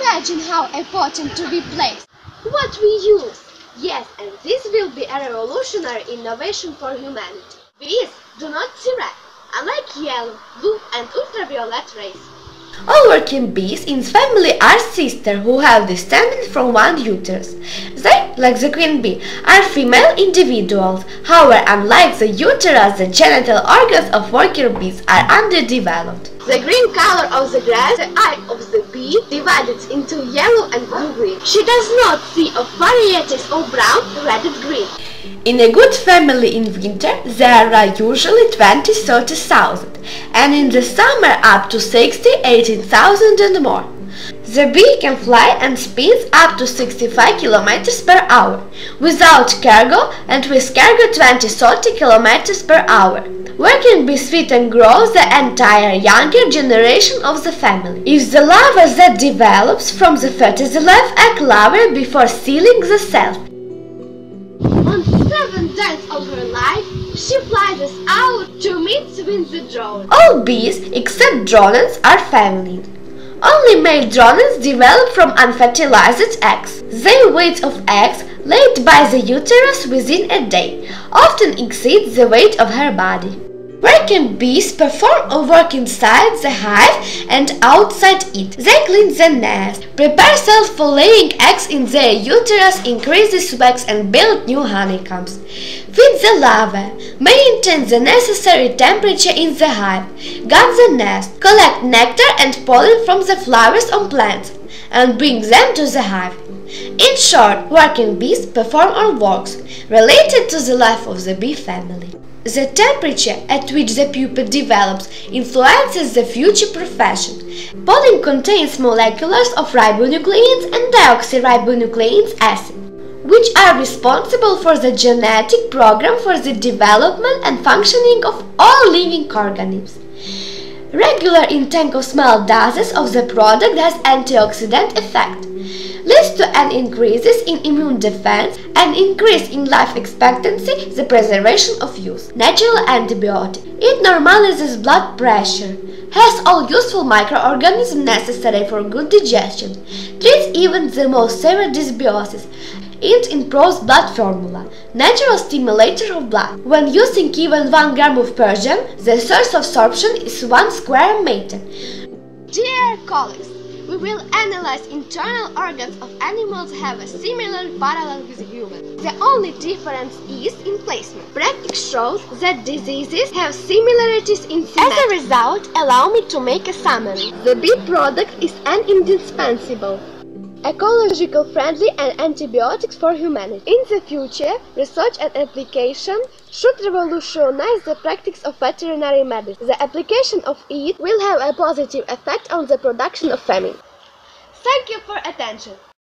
imagine how important to be placed. What we use. Yes, and this will be a revolutionary innovation for humanity. Bees do not see red, unlike yellow, blue and ultraviolet rays. All working bees in family are sisters who have descended from one uterus. They, like the queen bee, are female individuals. However, unlike the uterus, the genital organs of worker bees are underdeveloped. The green color of the grass, the eye of the bee, divided into yellow and blue-green. She does not see of varieties of brown, red and green. In a good family in winter there are usually 20-30,000 and in the summer up to 60-18,000 and more. The bee can fly and spins up to 65 km per hour, without cargo and with cargo 20-30 km per hour. Working bees feed and grow the entire younger generation of the family. If the larva that develops from the leaves egg larvae before sealing the cell, seven days of her life, she flies out to meet the drone. All bees except drones are feminine. Only male drones develop from unfertilized eggs. The weight of eggs laid by the uterus within a day often exceeds the weight of her body. Working bees perform a work inside the hive and outside it. They clean the nest, prepare cells for laying eggs in their uterus, increase the wax and build new honeycombs. Feed the larvae, maintain the necessary temperature in the hive, guard the nest, collect nectar and pollen from the flowers on plants, and bring them to the hive. In short, working bees perform all works related to the life of the bee family. The temperature at which the pupa develops influences the future profession. Pollen contains molecules of ribonucleins and deoxyribonucleic acid, which are responsible for the genetic program for the development and functioning of all living organisms. Regular intake of small doses of the product has antioxidant effect leads to an increase in immune defense, an increase in life expectancy, the preservation of youth. Natural antibiotic. It normalizes blood pressure, has all useful microorganisms necessary for good digestion, treats even the most severe dysbiosis, it improves blood formula, natural stimulator of blood. When using even 1 gram of Persian, the source of absorption is 1 square meter. Dear colleagues, we will analyze internal organs of animals have a similar parallel with humans. The only difference is in placement. Practice shows that diseases have similarities in symmetry. As a result, allow me to make a summary. The bee product is an indispensable ecological friendly and antibiotics for humanity. In the future, research and application should revolutionize the practice of veterinary medicine. The application of it will have a positive effect on the production of famine. Thank you for attention.